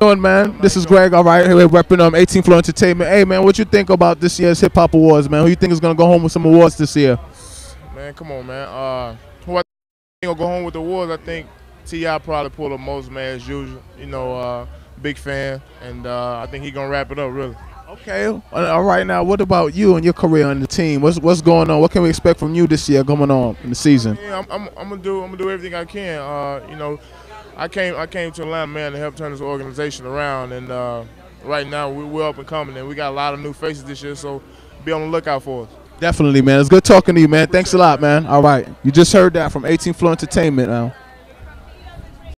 doing, man? This is Greg. All right, here we're repping um 18 Floor Entertainment. Hey, man, what you think about this year's Hip Hop Awards, man? Who you think is gonna go home with some awards this year? Man, come on, man. Uh, who I think will go home with the awards? I think T.I. probably pull the most, man, as usual. You know, uh, big fan, and uh, I think he gonna wrap it up really. Okay. All right. Now, what about you and your career on the team? What's what's going on? What can we expect from you this year going on in the season? Yeah, I'm, I'm, I'm gonna do I'm gonna do everything I can. Uh, you know, I came I came to Atlanta, man, to help turn this organization around, and uh, right now we, we're up and coming, and we got a lot of new faces this year, so be on the lookout for us. Definitely, man. It's good talking to you, man. Thanks a lot, man. All right. You just heard that from 18 Floor Entertainment now.